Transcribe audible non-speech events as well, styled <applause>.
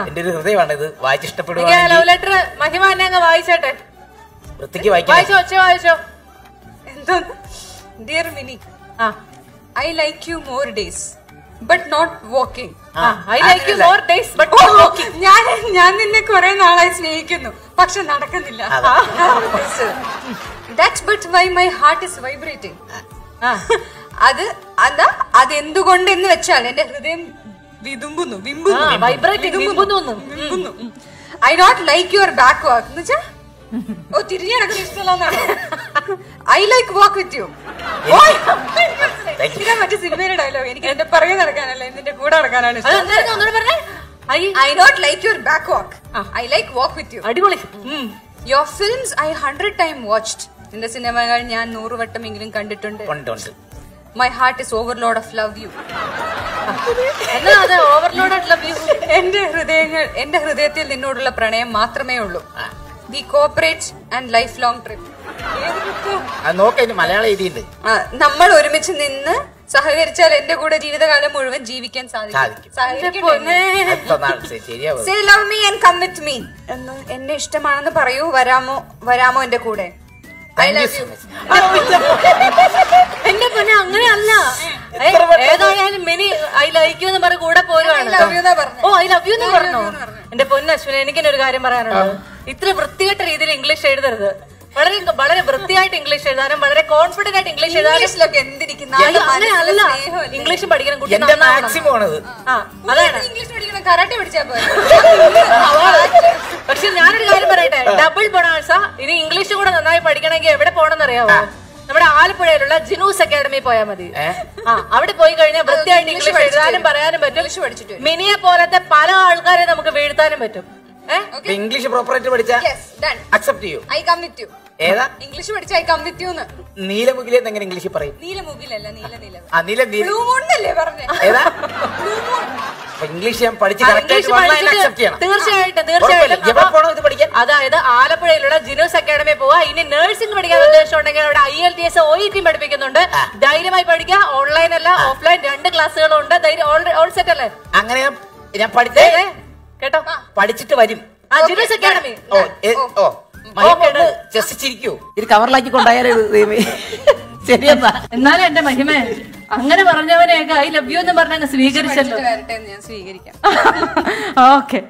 എന്റെ ഒരു ഹൃദയമാണ് ഇത്. എനിക്ക് വായിച്ചിഷ്ടപ്പെടുവാണെങ്കിൽ ലവ് ലെറ്റർ മഹിമ എന്നെ അങ്ങ് വായിച്ചോട്ടെ. വൃത്തിക്ക് വായിക്കാം. വായിച്ചോ ഒച്ച വായിച്ചോ. എന്തോ ഡിയർ മിനി ആ. I like you more days but not walking I like you more days but ഞാൻ ഞാൻ നിന്നെ കുറെ നാളായി സ്നേഹിക്കുന്നു പക്ഷെ നടക്കുന്നില്ല. That's but why my heart is vibrating അത് അതാ അതെന്തുകൊണ്ട് എന്ന് വെച്ചാൽ എന്റെ ഹൃദയം വിതുമ്പുന്നു വിമ്പുന്നു I not like your back walk എന്ന് വെച്ചാ <laughs> ഓ തിരിഞ്ഞു നടക്കുന്ന ഇഷ്ടമല്ലാന്നാണ് I like walk with you ഇതാ മറ്റേ സിനിമയുടെ ഡയലോഗ് എനിക്ക് എന്റെ പിറകെ നടക്കാനല്ല എന്റെ കൂടെ നടക്കാനാണ് I not like your back walk I like walk with you അടിപൊളി. Your films I hundred time watched നിന്റെ സിനിമകൾ ഞാൻ നൂറ് വട്ടമെങ്കിലും കണ്ടിട്ടുണ്ട്. My heart is overload of love you എന്നാ അത് ഓവർലോഡ് ആയിട്ടുള്ള എന്റെ ഹൃദയങ്ങൾ എന്റെ ഹൃദയത്തിൽ നിന്നോടുള്ള പ്രണയം മാത്രമേ ഉള്ളൂ. The corporate and life long trip Malayalam എഴുതിയിട്ടുണ്ട്. നമ്മൾ ഒരുമിച്ച് നിന്ന് സഹകരിച്ചാൽ എന്റെ കൂടെ ജീവിതകാലം മുഴുവൻ ജീവിക്കാൻ സാധിക്കും. എന്ന് എന്നെ ഇഷ്ടമാണെന്ന് പറയൂ വരാമോ വരാമോ എന്റെ കൂടെ? ഐ ലവ് യു എന്റെ പൊന്നെ അങ്ങനെയല്ല. ഏ, ഏതായാലും മിനി ഐ ലൈക്ക് യു എന്ന് പറഞ്ഞ കൂടെ പോരുവാണ്. ഓ ഐ ലവ് യു എന്ന് പറഞ്ഞോ? എന്റെ പൊന്ന് അശ്വിനെ എനിക്ക് ഒരു കാര്യം പറയാനുള്ളത് ഇത്ര വൃത്തികെട്ട രീതിയിൽ ഇംഗ്ലീഷ് എഴുതരുത്. വളരെ വളരെ വൃത്തിയായിട്ട് ഇംഗ്ലീഷ് എഴുതാനും വളരെ കോൺഫിഡന്റ് ആയിട്ട് ഇംഗ്ലീഷ് എഴുതാനും എന്തിരിക്കുന്ന? ഇംഗ്ലീഷ് പഠിക്കണം കുട്ടി അതാണ്. ഇംഗ്ലീഷ് പഠിക്കണം കരാട്ടെ പഠിച്ചാൽ പക്ഷെ ഞാനൊരു കാര്യം പറയട്ടെ? ഡബിൾ ബൊണാഴ്സ ഇനി ഇംഗ്ലീഷ് കൂടെ നന്നായി പഠിക്കണമെങ്കിൽ എവിടെ പോകണമെന്ന് അറിയാവോ നമ്മുടെ ആലപ്പുഴയിലുള്ള ജിനൂസ് അക്കാഡമി പോയാൽ മതി. ആ അവിടെ പോയി കഴിഞ്ഞാൽ വൃത്തിയായിട്ട് ഇംഗ്ലീഷ് എഴുതാനും പറയാനും പറ്റും. പഠിച്ചിട്ട് മിനിയെ പോലത്തെ പല ആൾക്കാരെ നമുക്ക് വീഴ്ത്താനും പറ്റും. ഇംഗ്ലീഷ് പ്രോപ്പറായിട്ട് പഠിച്ചാൽ യെസ് ഡൺ അക്സെപ്റ്റ് ചെയ്യൂ. ഐ കം വിത്ത് യു ഏതാ? ഇംഗ്ലീഷ് പഠിച്ച ഐ കം വിത്ത് യു എന്ന്. നീലമുഖിലെന്ന് എങ്ങനെ ഇംഗ്ലീഷിൽ പറയും? നീലമുഗിലല്ല നീല നീല. ആ നീല നീല. ബ്ലൂ മൂണല്ലേ പറഞ്ഞേ? ഏതാ? അപ്പൊ ഇംഗ്ലീഷ് ഞാൻ പഠിച്ച് കറക്റ്റ് ആയിട്ട് ഇംഗ്ലീഷ് അക്സെപ്റ്റ് ചെയ്യണം. തീർച്ചയായിട്ടും തീർച്ചയായിട്ടും. അതായത് ആലപ്പുഴയിലുള്ള ജിനോസ് അക്കാഡമി പോവാ ഇനി നഴ്സിംഗ് പഠിക്കാൻ ഉദ്ദേശം ഉണ്ടെങ്കിൽ അവിടെ I L T S O E T പഠിപ്പിക്കുന്നുണ്ട്. ധൈര്യമായി പഠിക്കുക. ഓൺലൈൻ അല്ല ഓഫ്ലൈൻ രണ്ട് ക്ലാസ്സുകളും ഉണ്ട് ധൈര്യം ഓൾ സെറ്റ് അല്ലേ? അങ്ങനെ ഞാൻ- പഠിച്ചേ കേട്ടോ. പഠിച്ചിട്ട് വരും. ആ ജിനോസ് അക്കാഡമി. ഓ ജസ്റ്റ് ചിരിക്കൂ ഇത് കവറിലാക്കി കൊണ്ടായാലേ. <laughs> ശരിയെന്നാ. എന്നാലും എന്റെ മഹിമ അങ്ങനെ പറഞ്ഞവനെയൊക്കെ ഐ ലവ് യു എന്ന് പറഞ്ഞ സ്വീകരിച്ചല്ലോ. ഞാൻ സ്വീകരിക്കാം. <laughs> ഓക്കെ.